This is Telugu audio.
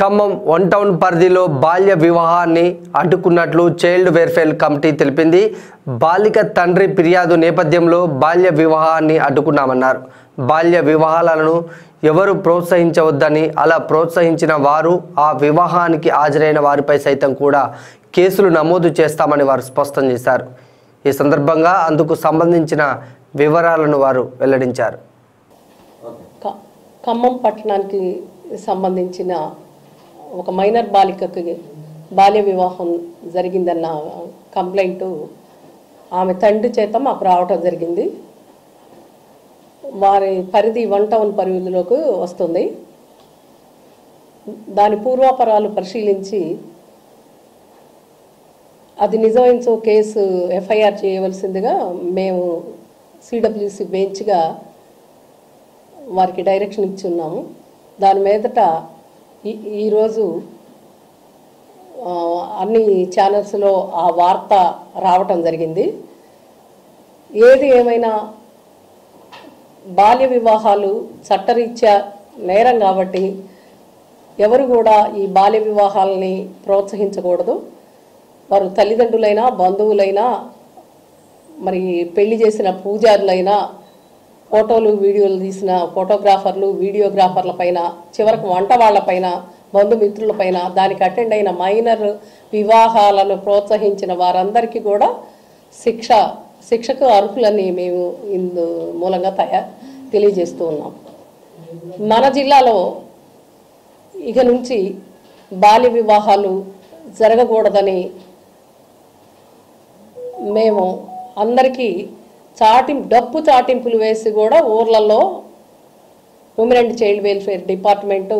ఖమ్మం వన్ టౌన్ పరిధిలో బాల్య వివాహాన్ని అడ్డుకున్నట్లు చైల్డ్ వెల్ఫేర్ కమిటీ తెలిపింది. బాలిక తండ్రి ఫిర్యాదు నేపథ్యంలో బాల్య వివాహాన్ని అడ్డుకున్నామన్నారు. బాల్య వివాహాలను ఎవరు ప్రోత్సహించవద్దని అలా ప్రోత్సహించిన వారు ఆ వివాహానికి హాజరైన వారిపై సైతం కూడా కేసులు నమోదు చేస్తామని వారు స్పష్టం చేశారు. ఈ సందర్భంగా అందుకు సంబంధించిన వివరాలను వారు వెల్లడించారు. ఖమ్మం పట్టణానికి సంబంధించిన ఒక మైనర్ బాలికకి బాల్య వివాహం జరిగిందన్న కంప్లైంట్ ఆమె తండ్రి చేత మాకు రావటం జరిగింది. వారి పరిధి వన్ టౌన్ పరిధిలోకి వస్తుంది. దాని పూర్వాపరాలు పరిశీలించి అది నిజమైనసో కేసు ఎఫ్ఐఆర్ చేయవలసిందిగా మేము సిడబ్ల్యూసి బెంచ్గా వారికి డైరెక్షన్ ఇచ్చి ఉన్నాము. దాని మీదట ఈరోజు అన్ని ఛానల్స్లో ఆ వార్త రావటం జరిగింది. ఏది ఏమైనా బాల్య వివాహాలు చట్టరీత్యా నేరం కాబట్టి ఎవరు కూడా ఈ బాల్య వివాహాలని ప్రోత్సహించకూడదు. వారు తల్లిదండ్రులైనా బంధువులైనా మరి పెళ్ళి చేసిన పూజారులైనా ఫోటోలు వీడియోలు తీసిన ఫోటోగ్రాఫర్లు వీడియోగ్రాఫర్ల పైన చివరకు వంట వాళ్ళపైన బంధుమిత్రులపైన దానికి అటెండ్ అయిన మైనర్ వివాహాలను ప్రోత్సహించిన వారందరికీ కూడా శిక్ష శిక్షకు అర్హులని మేము ఇందు మూలంగా తయా తెలియజేస్తూ ఉన్నాం. మన జిల్లాలో ఇక నుంచి బాల్య వివాహాలు జరగకూడదని మేము అందరికీ చాటింపు డప్పు చాటింపులు వేసి కూడా ఊర్లలో women and child welfare department